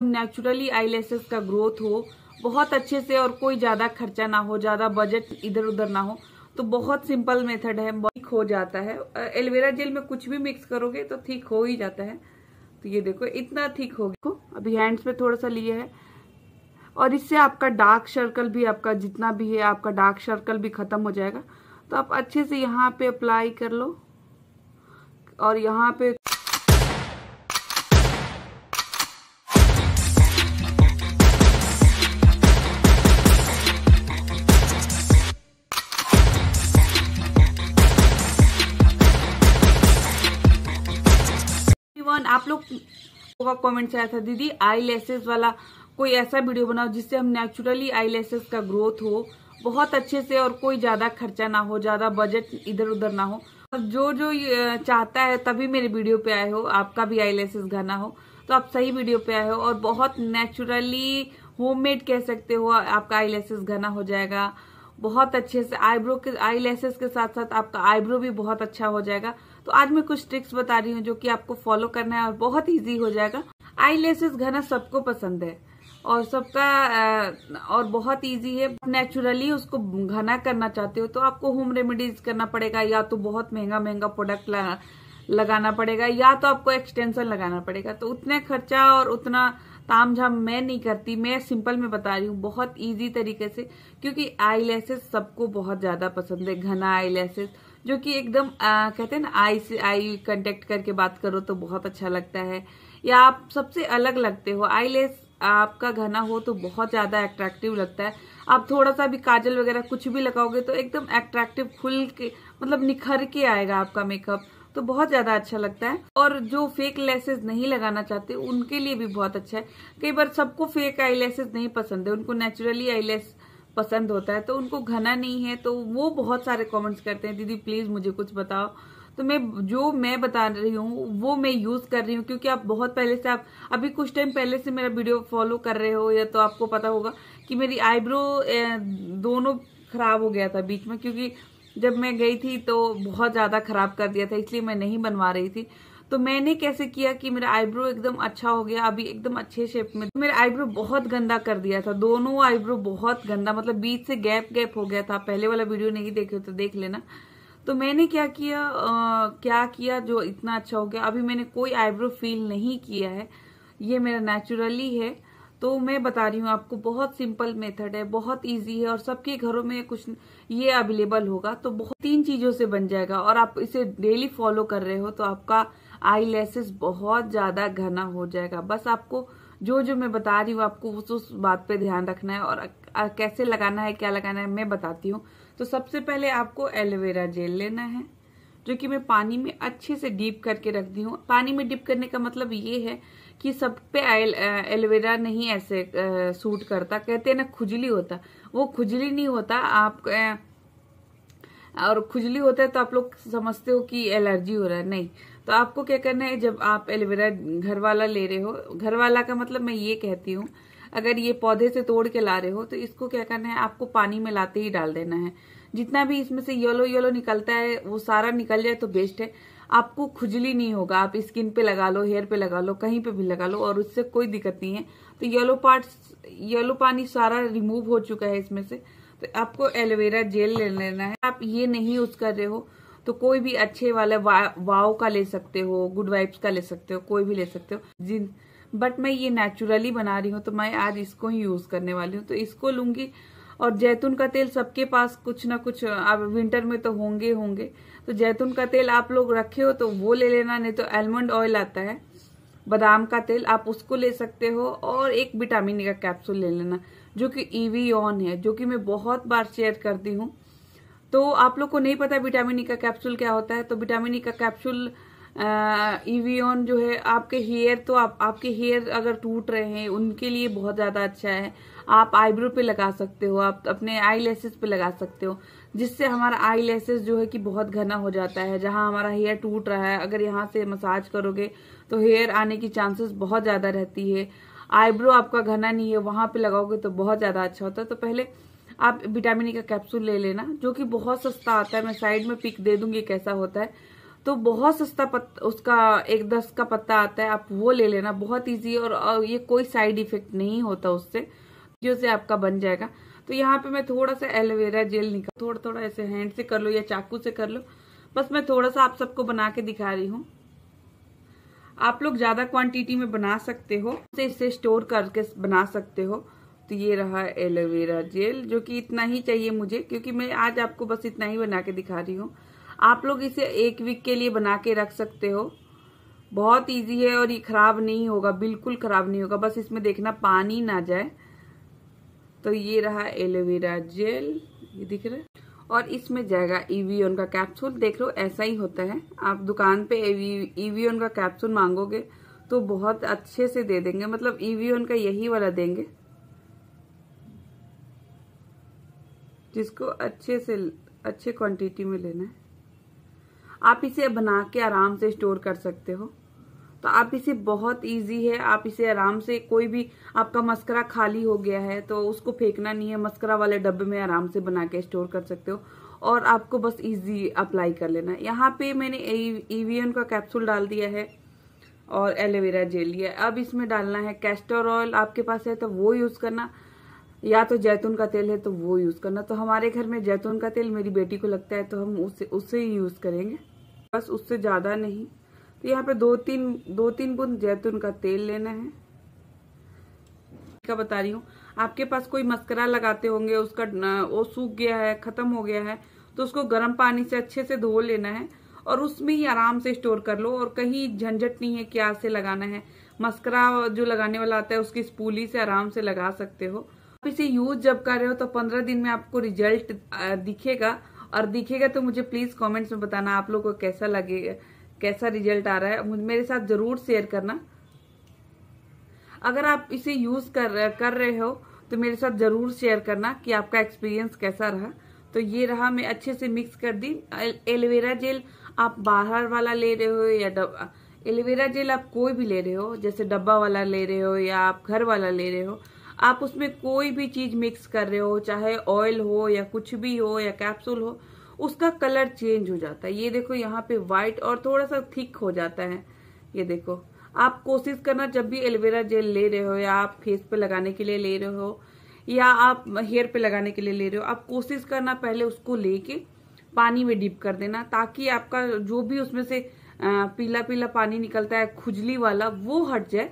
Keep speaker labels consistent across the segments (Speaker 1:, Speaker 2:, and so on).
Speaker 1: Naturally I का growth हो, बहुत अच्छे से और कोई ज़्यादा खर्चा ना हो, ज़्यादा बजट इधर उधर ना हो तो बहुत सिंपल मेथड है, ठीक हो जाता है। एलोवेरा जेल में कुछ भी मिक्स करोगे तो ठीक हो ही जाता है। तो ये देखो, इतना ठीक हो गया। अभी हैंड्स पे थोड़ा सा लिए है। और इससे आपका डार्क सर्कल भी, आपका जितना भी है, आपका डार्क सर्कल भी खत्म हो जाएगा। तो आप अच्छे से यहाँ पे अप्लाई कर लो। और यहाँ पे आप लोग का कमेंट आया था, दीदी आई लेसेस वाला कोई ऐसा वीडियो बनाओ जिससे हम नेचुरली आई लेसेस का ग्रोथ हो, बहुत अच्छे से और कोई ज़्यादा खर्चा ना हो, ज़्यादा बजट इधर उधर ना हो। जो जो चाहता है तभी मेरे वीडियो पे आए हो, आपका भी आई लेसेस घना हो। तो आप सही वीडियो पे आए हो और बहुत नेचुरली होममेड कह सकते हो, आपका आई लेसेस घना हो जाएगा। बहुत अच्छे से आईब्रो के आई लेसेस के साथ साथ आपका आईब्रो भी बहुत अच्छा हो जाएगा। तो आज मैं कुछ ट्रिक्स बता रही हूँ जो कि आपको फॉलो करना है और बहुत इजी हो जाएगा। आई लेसेस घना सबको पसंद है और सबका और बहुत इजी है। नेचुरली उसको घना करना चाहते हो तो आपको होम रेमेडीज करना पड़ेगा या तो बहुत महँगा महँगा प्रोडक्ट लगाना पड़ेगा या तो आपको एक्सटेंशन लगाना पड़ेगा। तो उतने खर्चा और उतना ताम झाम मैं नहीं करती, मैं सिंपल में बता रही हूँ, बहुत इजी तरीके से, क्योंकि आई सबको बहुत ज़्यादा पसंद है, घना आई जो कि एकदम आ, कहते हैं ना आई से आई कंटेक्ट करके बात करो तो बहुत अच्छा लगता है। या आप सबसे अलग लगते हो आई लेस आपका घना हो तो बहुत ज़्यादा अट्रैक्टिव लगता है। आप थोड़ा सा भी काजल वगैरह कुछ भी लगाओगे तो एकदम अट्रैक्टिव खुल के मतलब निखर के आएगा आपका मेकअप तो बहुत ज़्यादा अच्छा लगता है। और जो फेक लेसेस नहीं लगाना चाहते उनके लिए भी बहुत अच्छा है। कई बार सबको फेक आई नहीं पसंद है उनको नेचुरली आई लेस पसंद होता है तो उनको घना नहीं है तो वो बहुत सारे कमेंट्स करते हैं, दीदी प्लीज़ मुझे कुछ बताओ। तो मैं, जो मैं बता रही हूँ, वो मैं यूज़ कर रही हूँ, क्योंकि आप बहुत पहले से, आप अभी कुछ टाइम पहले से मेरा वीडियो फॉलो कर रहे हो, या तो आपको पता होगा कि मेरी आईब्रो दोनों खराब हो गया था बीच में, क्योंकि जब मैं गई थी तो बहुत ज़्यादा खराब कर दिया था, इसलिए मैं नहीं बनवा रही थी। तो मैंने कैसे किया कि मेरा आईब्रो एकदम अच्छा हो गया अभी एकदम अच्छे शेप में। मेरा आईब्रो बहुत गंदा कर दिया था। दोनों आईब्रो बहुत गंदा मतलब बीच से गैप गैप हो गया था। पहले वाला वीडियो नहीं देखे तो देख लेना। तो मैंने क्या किया आ, क्या किया जो इतना अच्छा हो गया? अभी मैंने कोई आईब्रो फील नहीं किया है। ये मेरा नेचुरली है। तो मैं बता रही हूँ आपको बहुत सिंपल मेथड है बहुत इजी है और सबके घरों में कुछ ये अवेलेबल होगा। तो बहुत तीन चीज़ों से बन जाएगा और आप इसे डेली फॉलो कर रहे हो तो आपका आई लेसेस बहुत ज़्यादा घना हो जाएगा। बस आपको जो जो मैं बता रही हूँ आपको उस उस बात पे ध्यान रखना है और कैसे लगाना है क्या लगाना है मैं बताती हूँ। तो सबसे पहले आपको एलोवेरा जेल लेना है जो कि मैं पानी में अच्छे से डीप करके रख दी हूँ। पानी में डिप करने का मतलब ये है कि सब पे एलोवेरा नहीं ऐसे आ, सूट करता। कहते हैं ना खुजली होता। वो खुजली नहीं होता। आप आ, और खुजली होता है तो आप लोग समझते हो कि एलर्जी हो रहा है। नहीं तो आपको क्या करना है, जब आप एलोवेरा घर वाला ले रहे हो घर वाला का मतलब मैं ये कहती हूँ, अगर ये पौधे से तोड़ के ला रहे हो तो इसको क्या करना है, आपको पानी में लाते ही डाल देना है। जितना भी इसमें से येलो येलो निकलता है, वो सारा निकल जाए तो बेस्ट है। आपको खुजली नहीं होगा, आप स्किन पे लगा लो हेयर पे लगा लो, कहीं पे भी लगा लो, और उससे कोई दिक्कत नहीं है। तो येलो पार्ट येलो पानी सारा रिमूव हो चुका है इसमें से तो आपको एलोवेरा जेल ले लेना है। आप ये नहीं यूज़ कर रहे हो तो कोई भी अच्छे वाला वा, वाव का ले सकते हो गुड वाइब्स का ले सकते हो कोई भी ले सकते हो जिन बट मैं ये नेचुरली बना रही हूँ तो मैं आज इसको ही यूज़ करने वाली हूँ तो इसको लूँगी। और जैतून का तेल सबके पास कुछ ना कुछ अब विंटर में तो होंगे होंगे। तो जैतून का तेल आप लोग रखे हो तो वो ले लेना नहीं तो एलमंड ऑयल आता है। बादाम का तेल आप उसको ले सकते हो और एक विटामिन का कैप्सूल ले लेना जो कि ईवी ऑन है जो कि मैं बहुत बार शेयर करती हूँ। तो आप लोग को नहीं पता विटामिन ई का कैप्सूल क्या होता है तो विटामिन ई का कैप्सूल ईवीओन जो है, आपके हेयर तो आप, आपके हेयर अगर टूट रहे हैं, उनके लिए बहुत ज़्यादा अच्छा है। आप आईब्रो पे लगा सकते हो, आप अपने आई लेसेस पे लगा सकते हो, जिससे हमारा आई लेसेस जो है कि बहुत घना हो जाता है। जहाँ हमारा हेयर टूट रहा है, अगर यहाँ से मसाज करोगे तो हेयर आने की चांसेस बहुत ज़्यादा रहती है। आईब्रो आपका घना नहीं है, वहाँ पे लगाओगे तो बहुत ज़्यादा अच्छा होता है। तो पहले आप विटामिन ई का कैप्सूल ले लेना, जो कि बहुत सस्ता आता है। मैं साइड में पिक दे दूँगी कैसा होता है। तो बहुत सस्ता पत्ता उसका एक दस का पत्ता आता है, आप वो ले लेना। बहुत इजी और ये कोई साइड इफ़ेक्ट नहीं होता उससे, जो से आपका बन जाएगा। तो यहाँ पे मैं थोड़ा सा एलोवेरा जेल निकाल थोड़ा थोड़ा ऐसे हैंड से कर लो या चाकू से कर लो। बस मैं थोड़ा सा आप सबको बना के दिखा रही हूँ। आप लोग ज़्यादा क्वांटिटी में बना सकते हो, इसे स्टोर करके बना सकते हो। तो ये रहा एलोवेरा जेल, जो कि इतना ही चाहिए मुझे, क्योंकि मैं आज आपको बस इतना ही बना के दिखा रही हूँ। आप लोग इसे एक वीक के लिए बना के रख सकते हो। बहुत इजी है और ये खराब नहीं होगा, बिल्कुल खराब नहीं होगा। बस इसमें देखना पानी ना जाए। तो ये रहा एलोवेरा जेल, ये दिख रहा है। और इसमें जाएगा ईवीओन का कैप्सूल देख लो, ऐसा ही होता है। आप दुकान पे ईवीओन का कैप्सूल मांगोगे तो बहुत अच्छे से दे देंगे। मतलब ईवीओन का यही वाला देंगे। जिसको अच्छे से, अच्छे क्वांटिटी में लेना है। आप इसे बना के आराम से स्टोर कर सकते हो। तो आप इसे बहुत इजी है। आप इसे आराम से कोई भी, आपका मस्करा खाली हो गया है तो उसको फेंकना नहीं है। मस्करा वाले डब्बे में आराम से बना के स्टोर कर सकते हो। और आपको बस इजी अप्लाई कर लेना है। यहाँ पे मैंने ईवीएन का कैप्सूल डाल दिया है और एलोवेरा जेल लिया अब इसमें डालना है कैस्टर ऑयल आपके पास है तो वो यूज़ करना। या तो जैतून का तेल है तो वो यूज़ करना। तो हमारे घर में जैतून का तेल मेरी बेटी को लगता है तो हम उससे उससे ही यूज़ करेंगे। बस उससे ज़्यादा नहीं। तो यहाँ पे दो तीन दो तीन बूंद जैतून का तेल लेना है। का बता रही हूँ, आपके पास कोई मस्करा लगाते होंगे, उसका वो सूख गया है, खत्म हो गया है तो उसको गर्म पानी से अच्छे से धो लेना है और उसमें ही आराम से स्टोर कर लो और कहीं झंझट नहीं है क्या से लगाना है। मस्करा जो लगाने वाला आता है, उसकी स्पूली से आराम से लगा सकते हो। आप इसे यूज़ जब कर रहे हो तो पंद्रह दिन में आपको रिज़ल्ट दिखेगा। और दिखेगा तो मुझे प्लीज़ कमेंट्स में बताना आप लोग को कैसा लगेगा कैसा रिज़ल्ट आ रहा है। मेरे साथ ज़रूर शेयर करना। अगर आप इसे यूज़ कर कर रहे हो तो मेरे साथ ज़रूर शेयर करना कि आपका एक्सपीरियंस कैसा रहा। तो ये रहा, मैं अच्छे से मिक्स कर दी। एलोवेरा जेल आप बाहर वाला ले रहे हो या एलोवेरा जेल आप कोई भी ले रहे हो, जैसे डब्बा वाला ले रहे हो या आप घर वाला ले रहे हो आप उसमें कोई भी चीज़ मिक्स कर रहे हो, चाहे ऑयल हो या कुछ भी हो या कैप्सूल हो, उसका कलर चेंज हो जाता है। ये देखो यहाँ पे व्हाइट और थोड़ा सा थिक हो जाता है। ये देखो, आप कोशिश करना जब भी एलोवेरा जेल ले रहे हो या आप फेस पे लगाने के लिए ले रहे हो या आप हेयर पे लगाने के लिए ले रहे हो, आप कोशिश करना पहले उसको लेके पानी में डिप कर देना ताकि आपका जो भी उसमें से पीला पीला पानी निकलता है, खुजली वाला, वो हट जाए।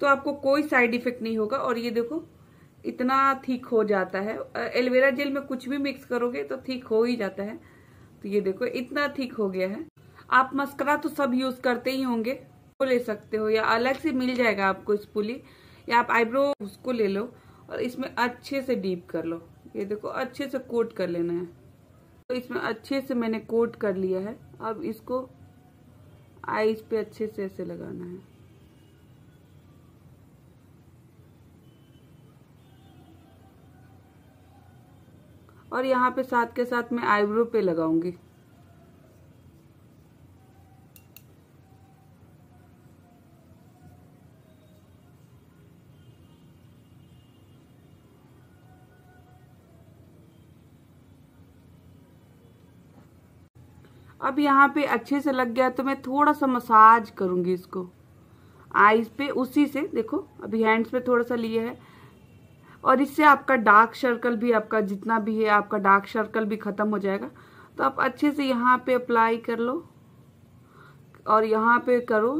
Speaker 1: तो आपको कोई साइड इफ़ेक्ट नहीं होगा और ये देखो, इतना ठीक हो जाता है। एलोवेरा जेल में कुछ भी मिक्स करोगे तो ठीक हो ही जाता है। तो ये देखो, इतना ठीक हो गया है। आप मस्करा तो सब यूज़ करते ही होंगे, वो ले सकते हो या अलग से मिल जाएगा आपको स्पूली या आप आईब्रो उसको ले लो और इसमें अच्छे से डीप कर लो। ये देखो, अच्छे से कोट कर लेना है। तो इसमें अच्छे से मैंने कोट कर लिया है। अब इसको आईज पे अच्छे से ऐसे लगाना है। और यहाँ पे साथ के साथ मैं आईब्रो पे लगाऊँगी। अब यहाँ पे अच्छे से लग गया तो मैं थोड़ा सा मसाज करूँगी इसको। आईज पे उसी से, देखो, अभी हैंड्स पे थोड़ा सा लिए है। और इससे आपका डार्क सर्कल भी, आपका जितना भी है, आपका डार्क सर्कल भी खत्म हो जाएगा। तो आप अच्छे से यहाँ पे अप्लाई कर लो और यहाँ पे करो।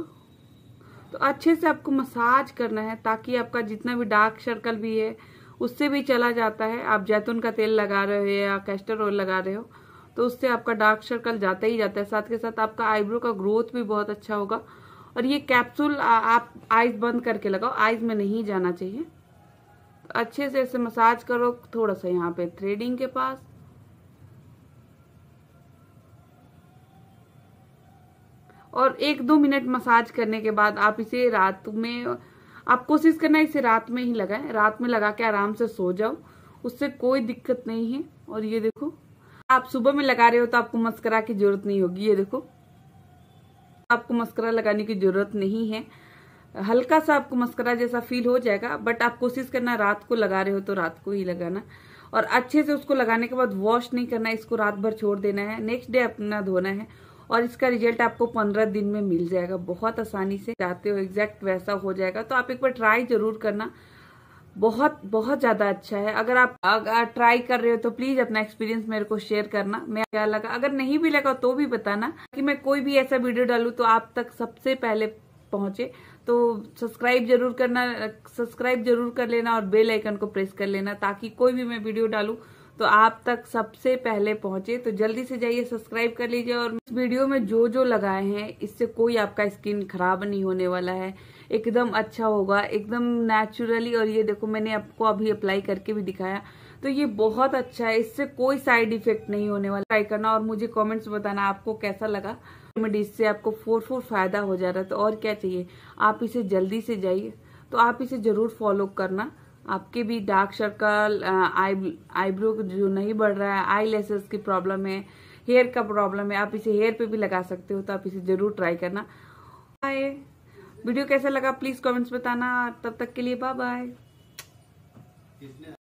Speaker 1: तो अच्छे से आपको मसाज करना है ताकि आपका जितना भी डार्क सर्कल भी है, उससे भी चला जाता है। आप जैतून का तेल लगा रहे हो या कैस्टर ऑयल लगा रहे हो तो उससे आपका डार्क सर्कल जाता ही जाता है। साथ के साथ आपका आईब्रो का ग्रोथ भी बहुत अच्छा होगा। और ये कैप्सूल आप आइज़ बंद करके लगाओ। आइज़ में नहीं जाना चाहिए। अच्छे से ऐसे मसाज करो, थोड़ा सा यहाँ पे थ्रेडिंग के पास। और एक दो मिनट मसाज करने के बाद आप इसे रात में, आप कोशिश करना इसे रात में ही लगाएँ। रात में लगा के आराम से सो जाओ, उससे कोई दिक्कत नहीं है। और ये देखो, आप सुबह में लगा रहे हो तो आपको मस्करा की ज़रूरत नहीं होगी, ये देखो। आपको मस्करा लगाने की ज़रूरत नहीं है। हल्का सा आपको मस्करा जैसा फील हो जाएगा बट आप कोशिश करना रात को लगा रहे हो तो रात को ही लगाना। और अच्छे से उसको लगाने के बाद वॉश नहीं करना है इसको रात भर छोड़ देना है। नेक्स्ट डे अपना धोना है और इसका रिज़ल्ट आपको पंद्रह दिन में मिल जाएगा। बहुत आसानी से चाहते हो एग्जैक्ट वैसा हो जाएगा तो आप एक बार ट्राई ज़रूर करना। बहुत बहुत ज़्यादा अच्छा है। अगर आप, अगर ट्राई कर रहे हो तो प्लीज़ अपना एक्सपीरियंस मेरे को शेयर करना। मैं क्या लगा? अगर नहीं भी लगा तो भी बताना कि मैं कोई भी ऐसा वीडियो डालू तो आप तक सबसे पहले पहुँचे। तो सब्सक्राइब ज़रूर करना, सब्सक्राइब ज़रूर कर लेना और बेल आइकन को प्रेस कर लेना ताकि कोई भी मैं वीडियो डालू तो आप तक सबसे पहले पहुँचे। तो जल्दी से जाइए, सब्सक्राइब कर लीजिए और इस वीडियो में जो जो लगाए हैं, इससे कोई आपका स्किन खराब नहीं होने वाला है। एकदम अच्छा होगा, एकदम नेचुरली और ये देखो मैंने आपको अभी अप्लाई करके भी दिखाया। तो ये बहुत अच्छा है, इससे कोई साइड इफ़ेक्ट नहीं होने वाला। ट्राई करना और मुझे कमेंट्स बताना आपको कैसा लगा। इससे आपको फोर फोर फ़ायदा हो जा रहा है तो और क्या चाहिए? आप इसे जल्दी से जाइए। तो आप इसे ज़रूर फॉलो करना। आपके भी डार्क सर्कल आईब्रो जो नहीं बढ़ रहा है आई लेसेस की प्रॉब्लम है हेयर का प्रॉब्लम है, आप इसे हेयर पे भी लगा सकते हो तो आप इसे ज़रूर ट्राई करना। बाय वीडियो कैसा लगा? प्लीज़ कमेंट्स बताना। तब तक के लिए बाय बाय